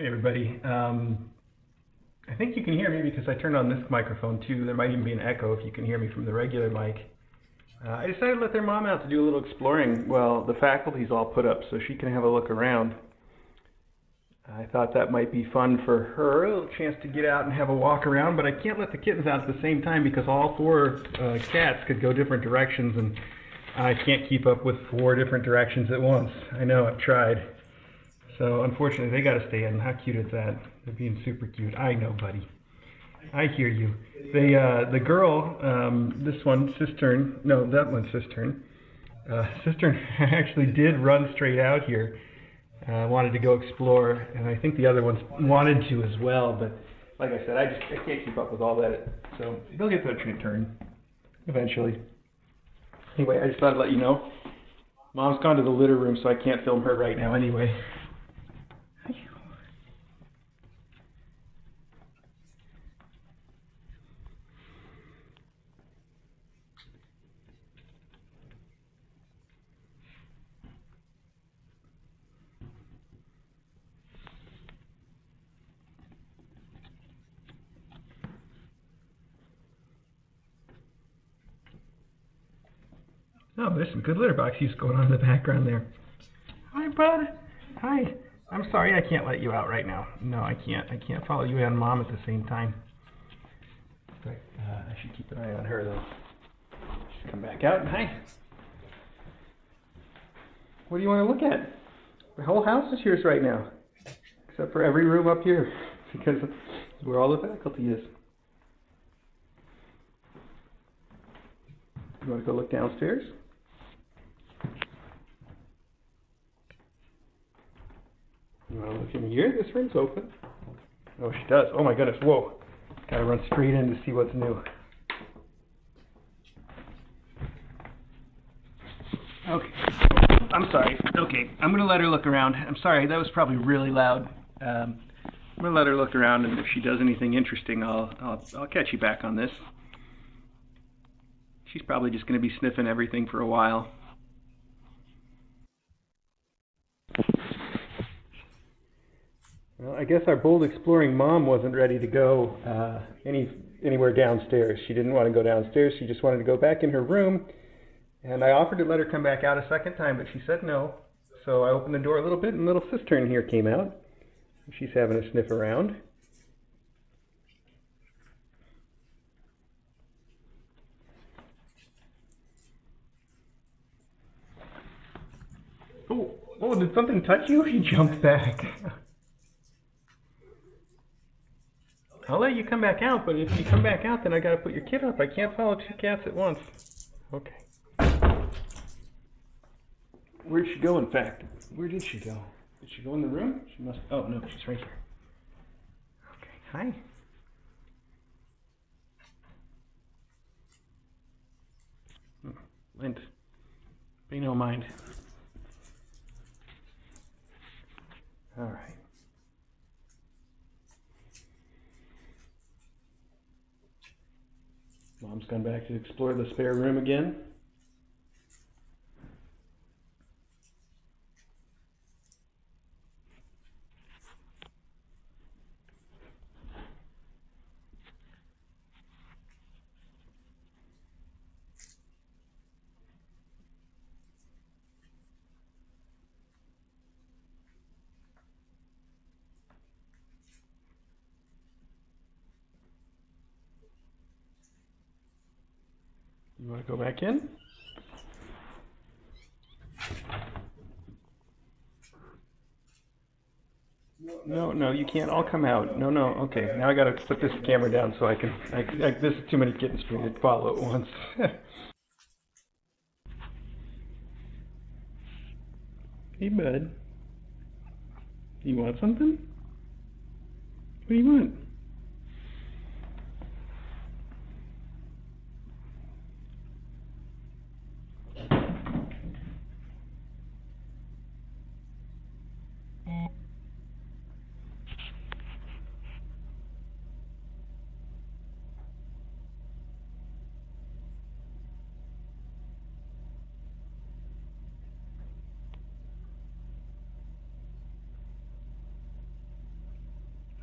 Hey everybody. Um, I think you can hear me because I turned on this microphone too. There might even be an echo if you can hear me from the regular mic. Uh, I decided to let their mom out to do a little exploring while the faculty's all put up so she can have a look around. I thought that might be fun for her, a little chance to get out and have a walk around, but I can't let the kittens out at the same time because all four uh, cats could go different directions and I can't keep up with four different directions at once. I know, I've tried. So unfortunately, they got to stay in. How cute is that? They're being super cute. I know, buddy. I hear you. The uh, the girl, um, this one, Cistern. No, that one, Cistern. Uh, Cistern actually did run straight out here. Uh, wanted to go explore, and I think the other ones wanted to as well. But like I said, I just I can't keep up with all that. So they'll get their turn eventually. Anyway, I just thought I'd let you know. Mom's gone to the litter room, so I can't film her right now. Anyway. Oh, there's some good litter box use going on in the background there. Hi, bud. Hi. I'm sorry I can't let you out right now. No, I can't. I can't follow you and mom at the same time. But, uh, I should keep an eye on her though. She's come back out. Hi. What do you want to look at? The whole house is yours right now, except for every room up here, because it's where all the faculty is. You want to go look downstairs? You want to look in here? This room's open. Oh, she does. Oh my goodness. Whoa. Gotta run straight in to see what's new. Okay. I'm sorry. Okay. I'm gonna let her look around. I'm sorry. That was probably really loud. Um, I'm gonna let her look around, and if she does anything interesting, I'll I'll, I'll catch you back on this. She's probably just gonna be sniffing everything for a while. Well, I guess our bold exploring mom wasn't ready to go uh, any anywhere downstairs. She didn't want to go downstairs. She just wanted to go back in her room. And I offered to let her come back out a second time, but she said no. So I opened the door a little bit, and little Cistern here came out. She's having a sniff around. Oh, oh, did something touch you? He jumped back. I'll let you come back out, but if you come back out, then I gotta put your kid up. I can't follow two cats at once. Okay. Where'd she go, in fact? Where did she go? Did she go in the room? She must. Oh, no, she's right here. Okay, hi. Hmm, Lint. Pay no mind. All right. Mom's gone back to explore the spare room again. To go back in? No, no, you can't all come out. No, no. Okay, now I got to put this camera down so I can. I, I, this is too many kittens for me to follow at once. hey, bud. You want something? What do you want?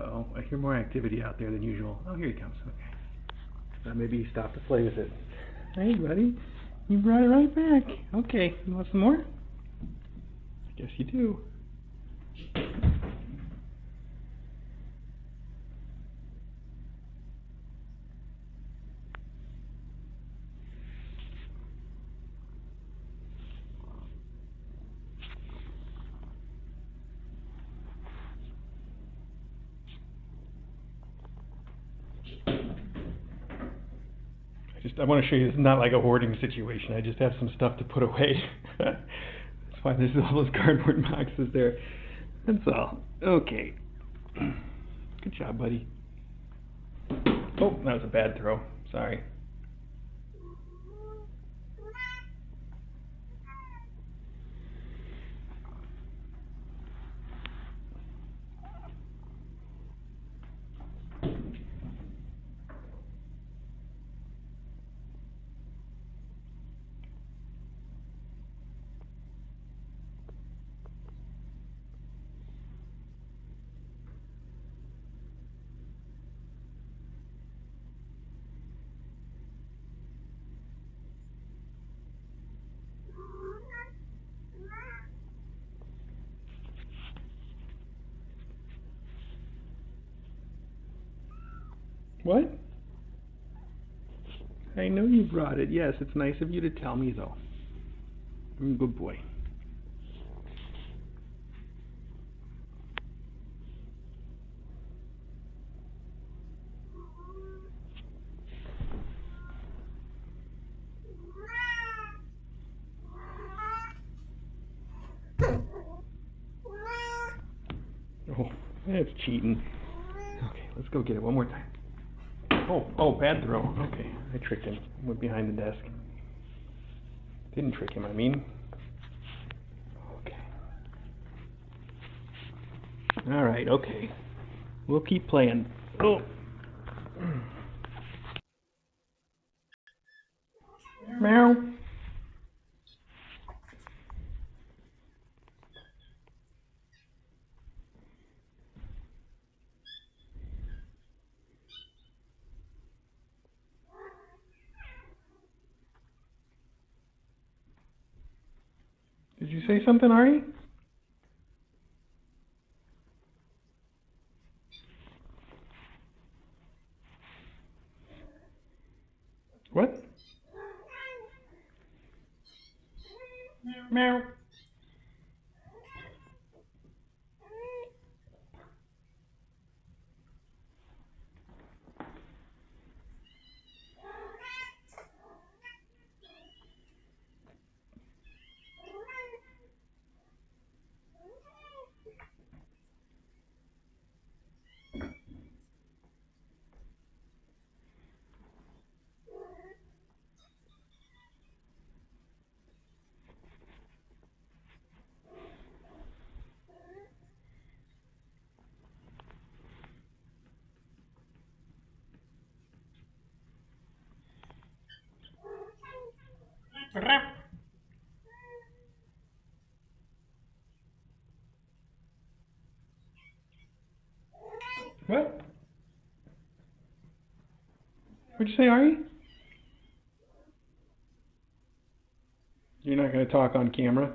Uh-oh, I hear more activity out there than usual. Oh, here he comes. Okay. Uh, maybe he stopped to play with it. Hey, buddy. You brought it right back. Okay. You want some more? I guess you do. I want to show you it's not like a hoarding situation. I just have some stuff to put away. That's why there's all those cardboard boxes there. That's all. Okay. Good job, buddy. Oh, that was a bad throw. Sorry. What? I know you brought it. Yes, it's nice of you to tell me, though. I'm a good boy. Oh, that's cheating. Okay, let's go get it one more time. Oh, oh, bad throw. Okay, I tricked him. Went behind the desk. Didn't trick him, I mean. Okay. All right, okay. We'll keep playing. Oh. Meow. Did you say something, Ari? What? Meow. What? What'd you say, Ari? You're not going to talk on camera?